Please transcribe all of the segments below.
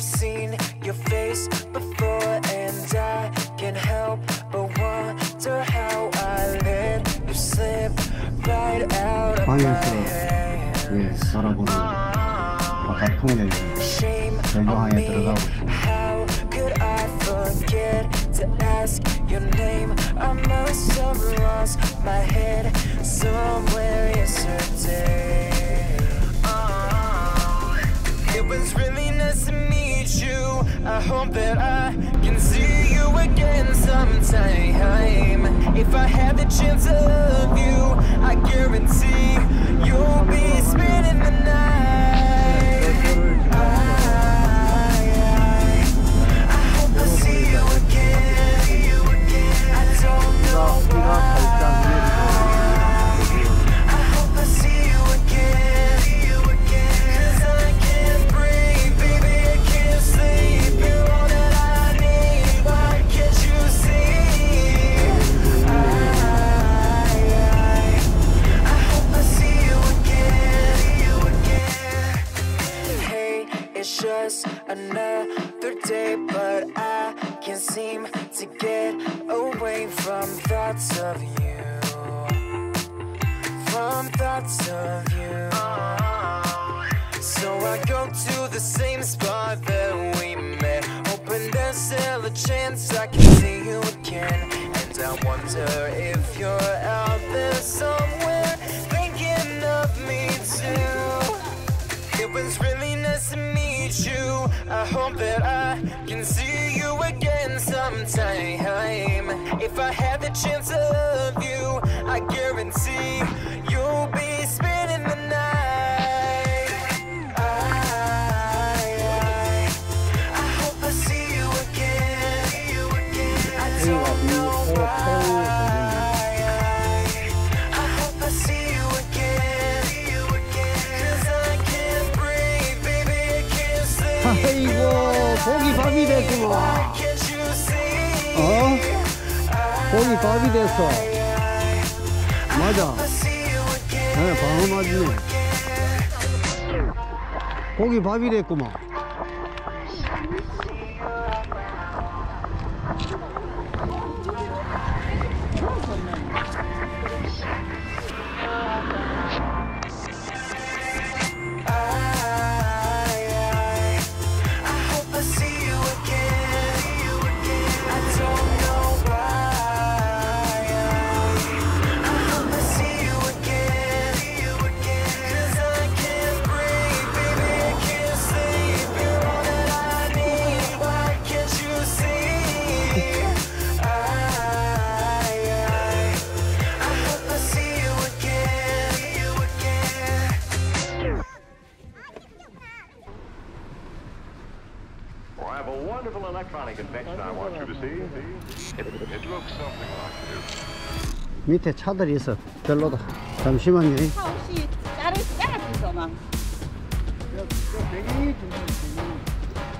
I've seen your face before, and I can't help but wonder how I let you slip right out of my 방에서 예, hands. 바라보는 바깥 통일입니다. Shame on 대교항에 me. 들어가고 있습니다. How could I forget to ask your name? I must have lost my head somewhere yesterday. Oh, it was really nice to meet you. I hope that I can see you again sometime. If I had the chance love you, I guarantee you'll be spending the night. Another day, but I can't seem to get away from thoughts of you from thoughts of you. So I go to the same spot that we met, hoping there's still a chance I can see you again. And I wonder if I hope that I can see you again sometime. If I had the chance to love you, I guarantee you'll be spending the night. I, I, hope I see you again. I don't know oh, oh, why. Oh, I hope I see you again. 'Cause I can't breathe, baby, I can't sleep. 고기 밥이 됐구만. See? 어? 고기 밥이 됐어. 맞아. 네, 방어 맞네. 고기 밥이 됐구만. 밑에 차들이 있어. 별로다. 잠시만요. 차 혹시 자를 자를 수 있어 막.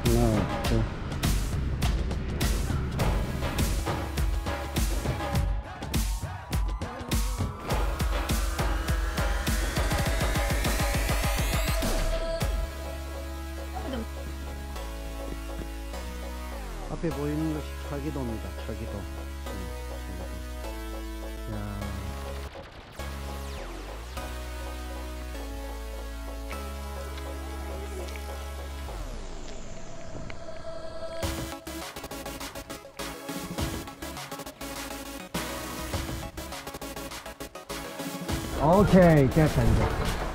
하나, 둘. 앞에 보이는 것이 차기도입니다. 차기도. 네, 차기도. 야. 오케이, 됐다, 이제.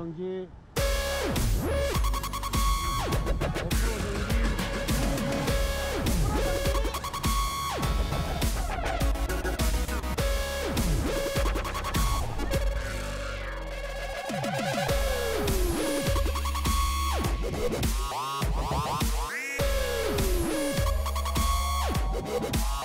경기 Bye.